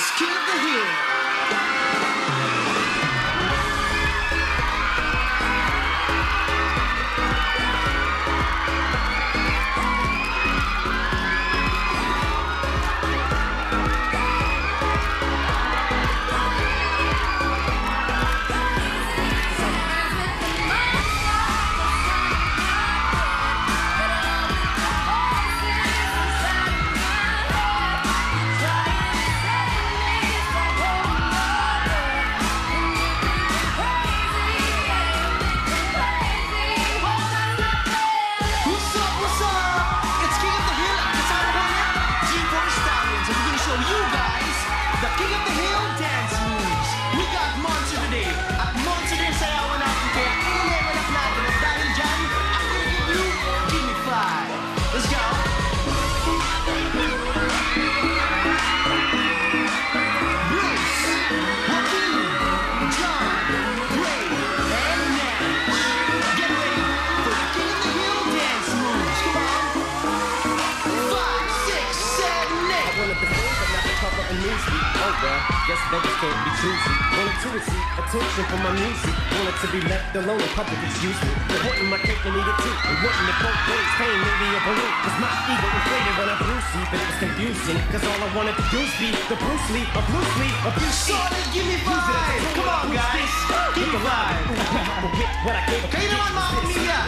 It's King of the Hill. King of the Hill Well, guess beggars can't be choosy. Wanted to receive attention from my music. Wanted to be left alone in public, excuse me. But wanting my cake and eat it too. And wanting it both ways, pain made me a balloon. Cause my ego inflated when I grew but it was confusing. Cause all I wanted to do was be the Bruce Lee, a Bruce Lee, a Bruce Lee. Sorry, give me five. Come on, guys. Give me five. What I gave Kayo naman mga pamilya,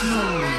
Maximum.